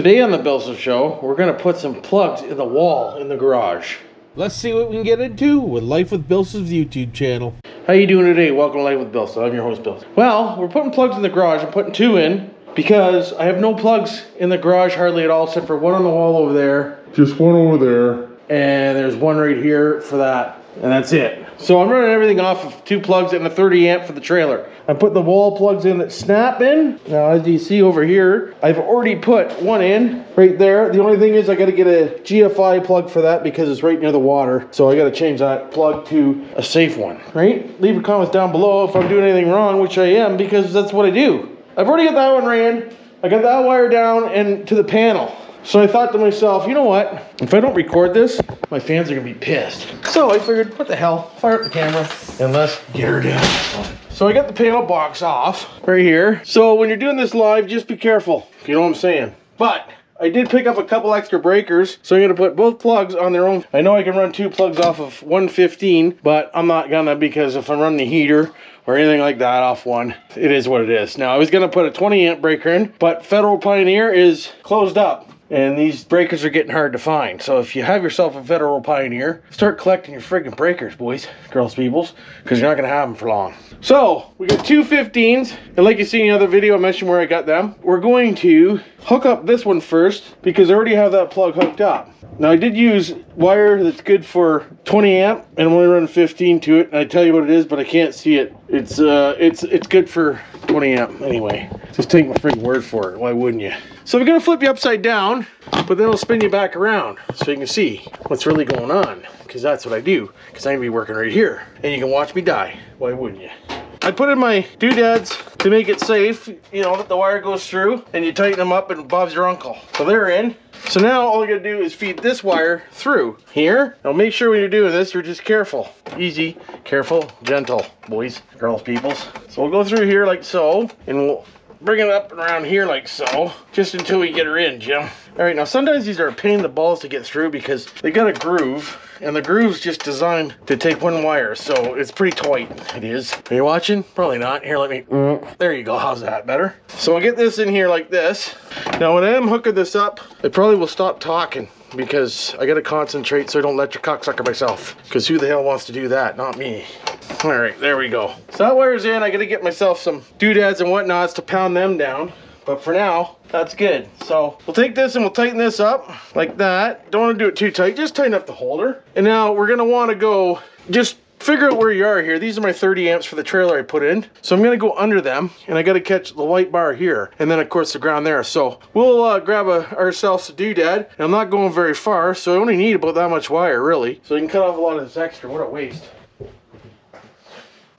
Today on the BillSiff Show, we're gonna put some plugs in the wall in the garage. Let's see what we can get into with Life with BillSiff's YouTube channel. How you doing today? Welcome to Life with BillSiff. I'm your host, BillSiff. Well, we're putting plugs in the garage. I'm putting two in because I have no plugs in the garage hardly at all, except for one on the wall over there, Just one over there. and there's one right here for that, and that's it. So I'm running everything off of two plugs and a 30 amp for the trailer. I'm putting the wall plugs in that snap in. Now, as you see over here, I've already put one in right there. The only thing is I got to get a GFI plug for that because it's right near the water. So I got to change that plug to a safe one, right? Leave your comments down below if I'm doing anything wrong, which I am because that's what I do. I've already got that one ran. I got that wire down and to the panel. So I thought to myself, you know what? If I don't record this, my fans are gonna be pissed. So I figured, what the hell? Fire up the camera and let's get her down. So I got the panel box off right here. So when you're doing this live, just be careful. You know what I'm saying? But I did pick up a couple extra breakers, so I'm gonna put both plugs on their own. I know I can run two plugs off of 115, but I'm not gonna because if I'm running the heater or anything like that off one, it is what it is. Now I was gonna put a 20 amp breaker in, but Federal Pioneer is closed up. And these breakers are getting hard to find. So if you have yourself a Federal Pioneer, start collecting your friggin' breakers, boys, girls, peoples, because you're not gonna have them for long. So we got two 15s, and like you see in the other video, I mentioned where I got them. We're going to hook up this one first because I already have that plug hooked up. Now I did use wire that's good for 20 amp, and I'm only running 15 to it. And I tell you what it is, but I can't see it. It's uh, it's it's good for 20 amp anyway. Just take my friggin' word for it. Why wouldn't you? So we're gonna flip you upside down, but then I'll spin you back around so you can see what's really going on. Because that's what I do. Because I'm gonna be working right here, and you can watch me die. Why wouldn't you? I put in my doodads to make it safe, you know, that the wire goes through and you tighten them up and Bob's your uncle. So they're in. So now all you gotta do is feed this wire through here. Now make sure when you're doing this, you're just careful. Easy, careful, gentle, boys, girls, peoples. So we'll go through here like so, and we'll bring it up around here like so, just until we get her in, Jim. All right, now sometimes these are a pain in the balls to get through because they got a groove, and the groove's just designed to take one wire, so it's pretty tight. It is. Are you watching? Probably not. Here, let me. There you go. How's that? Better? So I'll get this in here like this. Now, when I am hooking this up, I probably will stop talking because I gotta concentrate so I don't let your cocksucker myself. Because who the hell wants to do that? Not me. All right, there we go. So that wire's in. I gotta get myself some doodads and whatnots to pound them down. But for now, that's good. So we'll take this and we'll tighten this up like that. Don't want to do it too tight. Just tighten up the holder. And now we're gonna want to go just figure out where you are here. These are my 30 amps for the trailer I put in. So I'm gonna go under them and I gotta catch the white bar here. And then of course the ground there. So we'll uh, grab a, ourselves a doodad. And I'm not going very far, so I only need about that much wire really. So you can cut off a lot of this extra. What a waste.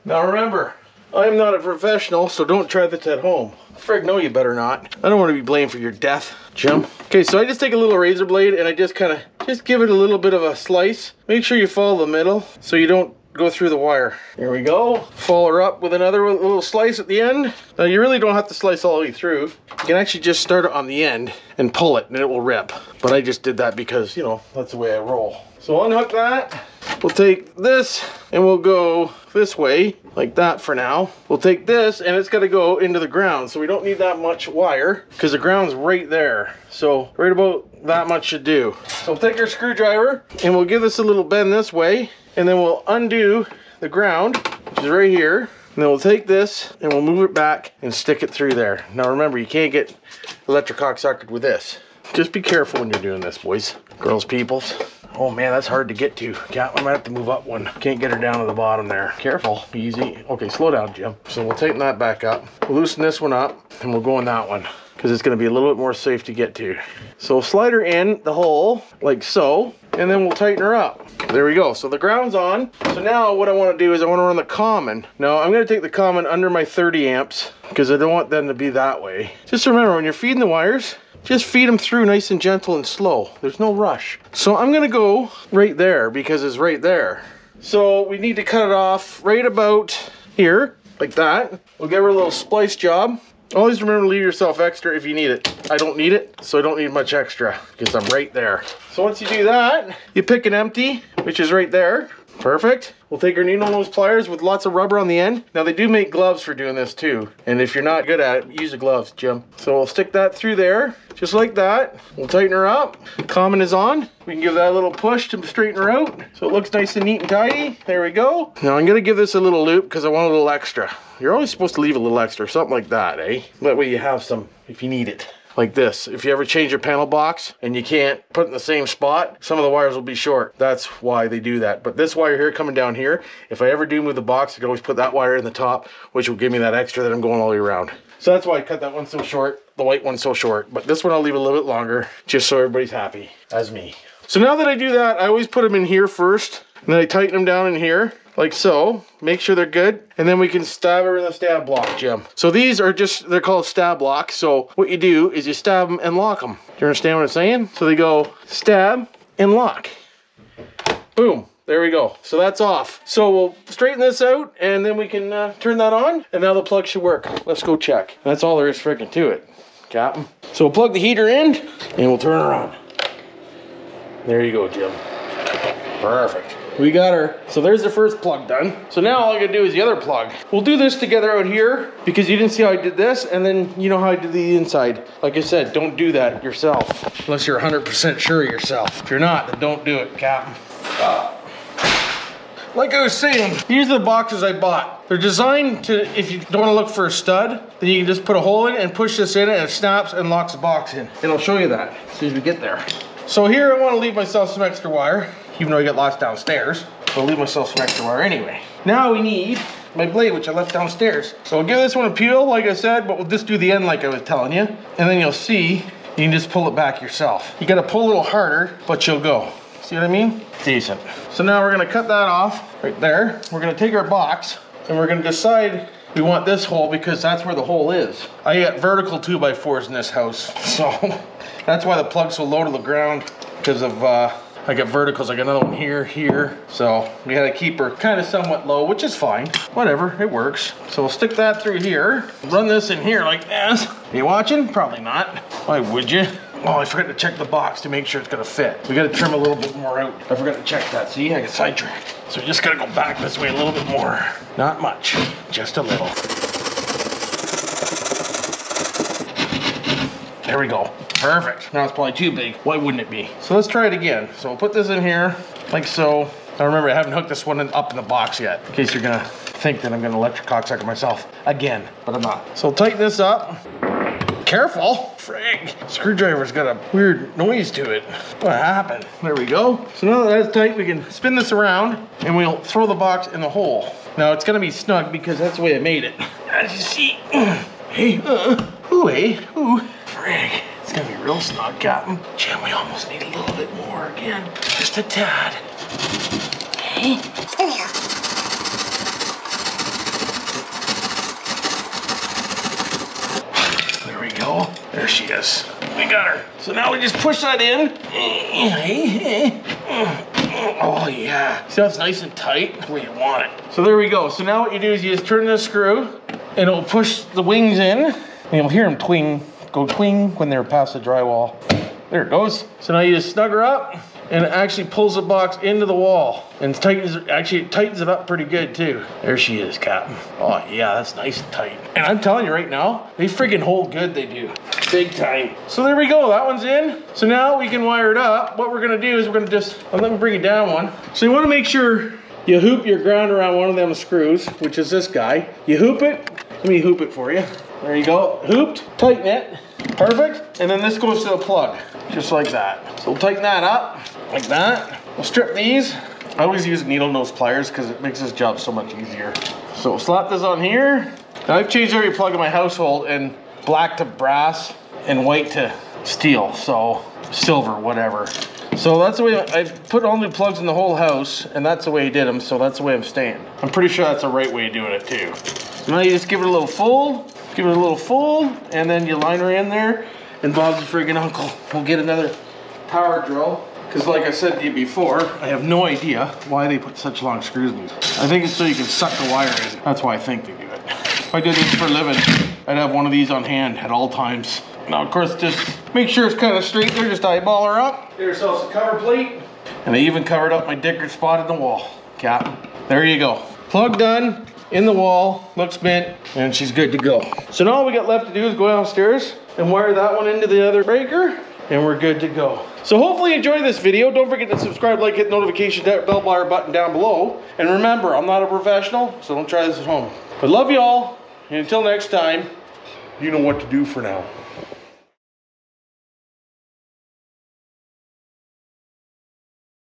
Now remember, I am not a professional, so don't try this at home. Frig, no, you better not. I don't want to be blamed for your death, Jim. Okay, so I just take a little razor blade and I just kind of, just give it a little bit of a slice. Make sure you follow the middle so you don't go through the wire. Here we go. Follow her up with another little slice at the end. Now you really don't have to slice all the way through. You can actually just start it on the end and pull it and it will rip. But I just did that because, you know, that's the way I roll. So unhook that. We'll take this and we'll go this way, like that for now. We'll take this and it's gotta go into the ground. So we don't need that much wire because the ground's right there. So right about that much should do. So we'll take our screwdriver and we'll give this a little bend this way and then we'll undo the ground, which is right here. And then we'll take this and we'll move it back and stick it through there. Now remember, you can't get electric cocksuckered with this. Just be careful when you're doing this, boys, girls, peoples. Oh man, that's hard to get to. Cat, I might have to move up one. Can't get her down to the bottom there. Careful, easy. Okay, slow down, Jim. So we'll tighten that back up. We'll loosen this one up and we'll go in that one because it's going to be a little bit more safe to get to. So slide her in the hole like so, and then we'll tighten her up. There we go. So the ground's on. So now what I want to do is I want to run the common. Now I'm going to take the common under my 30 amps because I don't want them to be that way. Just remember when you're feeding the wires, just feed them through nice and gentle and slow. There's no rush. So I'm gonna go right there because it's right there. So we need to cut it off right about here, like that. We'll give her a little splice job. Always remember to leave yourself extra if you need it. I don't need it, so I don't need much extra because I'm right there. So once you do that, you pick an empty, which is right there. Perfect. We'll take our needle nose pliers with lots of rubber on the end. Now they do make gloves for doing this too. And if you're not good at it, use the gloves, Jim. So we'll stick that through there, just like that. We'll tighten her up. Common is on. We can give that a little push to straighten her out. So it looks nice and neat and tidy. There we go. Now I'm gonna give this a little loop because I want a little extra. You're always supposed to leave a little extra, something like that, eh? That way you have some if you need it like this. If you ever change your panel box and you can't put in the same spot, some of the wires will be short. That's why they do that. But this wire here coming down here, if I ever do move the box, I can always put that wire in the top, which will give me that extra that I'm going all the way around. So that's why I cut that one so short, the white one so short. But this one I'll leave a little bit longer, just so everybody's happy, as me. So now that I do that, I always put them in here first, and then I tighten them down in here like so. Make sure they're good. And then we can stab her in the stab block, Jim. So these are just, they're called stab locks. So what you do is you stab them and lock them. Do you understand what I'm saying? So they go stab and lock. Boom. There we go. So that's off. So we'll straighten this out and then we can uh, turn that on. And now the plug should work. Let's go check. That's all there is freaking to it, Captain. So we'll plug the heater in and we'll turn her on. There you go, Jim. Perfect. We got her. So there's the first plug done. So now all I gotta do is the other plug. We'll do this together out here because you didn't see how I did this and then you know how I did the inside. Like I said, don't do that yourself unless you're 100% sure of yourself. If you're not, then don't do it, Captain. Like I was saying, these are the boxes I bought. They're designed to, if you don't wanna look for a stud, then you can just put a hole in it and push this in and it snaps and locks the box in. And I'll show you that as soon as we get there. So here I wanna leave myself some extra wire even though I got lost downstairs. So I'll leave myself some extra wire anyway. Now we need my blade, which I left downstairs. So I'll give this one a peel, like I said, but we'll just do the end like I was telling you. And then you'll see, you can just pull it back yourself. You gotta pull a little harder, but you'll go. See what I mean? Decent. So now we're gonna cut that off right there. We're gonna take our box and we're gonna decide we want this hole because that's where the hole is. I got vertical 2 by 4s in this house. So that's why the plug's so low to the ground because of uh, I got verticals, I got another one here, here. So we had to keep her kind of somewhat low, which is fine. Whatever, it works. So we'll stick that through here, run this in here like this. Are you watching? Probably not. Why would you? Oh, I forgot to check the box to make sure it's gonna fit. We gotta trim a little bit more out. I forgot to check that. See, I got sidetracked. So we just gotta go back this way a little bit more. Not much, just a little. There we go. Perfect. Now it's probably too big. Why wouldn't it be? So let's try it again. So we'll put this in here like so. Now remember, I haven't hooked this one up in the box yet, in case you're gonna think that I'm gonna electric cocksucker myself again, but I'm not. So tighten this up. Careful, frig. Screwdriver's got a weird noise to it. What happened? There we go. So now that that's tight, we can spin this around and we'll throw the box in the hole. Now it's gonna be snug because that's the way I made it. As you see, hey, uh, ooh, hey, ooh, It's gonna be real snug, Captain. Jim, we almost need a little bit more again. Just a tad. Okay. There we go. There she is. We got her. So now we just push that in. Oh yeah. See how it's nice and tight? where you want it. So there we go. So now what you do is you just turn the screw and it'll push the wings in and you'll hear them twing go twing when they're past the drywall. There it goes. So now you just snug her up and it actually pulls the box into the wall and tightens actually it tightens it up pretty good too. There she is, Captain. Oh yeah, that's nice and tight. And I'm telling you right now, they friggin' hold good, they do. Big time. So there we go, that one's in. So now we can wire it up. What we're gonna do is we're gonna just, oh, let me bring it down one. So you wanna make sure you hoop your ground around one of them screws, which is this guy. You hoop it, let me hoop it for you. There you go, hooped, tighten it, perfect. And then this goes to the plug, just like that. So we'll tighten that up, like that. We'll strip these. I always use needle nose pliers because it makes this job so much easier. So we'll slap this on here. Now I've changed every plug in my household and black to brass and white to steel, so silver, whatever. So that's the way I put all new plugs in the whole house, and that's the way I did them, so that's the way I'm staying. I'm pretty sure that's the right way of doing it too. Now you just give it a little full, give it a little full, and then you line her in there, and Bob's a friggin' uncle. We'll get another power drill. Because like I said to you before, I have no idea why they put such long screws in these. I think it's so you can suck the wire in. That's why I think they do it. If I did this for a living, I'd have one of these on hand at all times. Now, of course, just make sure it's kind of straight there. Just eyeball her up. Get yourself a cover plate. And I even covered up my dicker spot in the wall. Captain. there you go. Plug done, in the wall, looks bent, and she's good to go. So now all we got left to do is go downstairs and wire that one into the other breaker, and we're good to go. So hopefully you enjoyed this video. Don't forget to subscribe, like, hit notification bell bar button down below. And remember, I'm not a professional, so don't try this at home. But love you all, and until next time, you know what to do for now.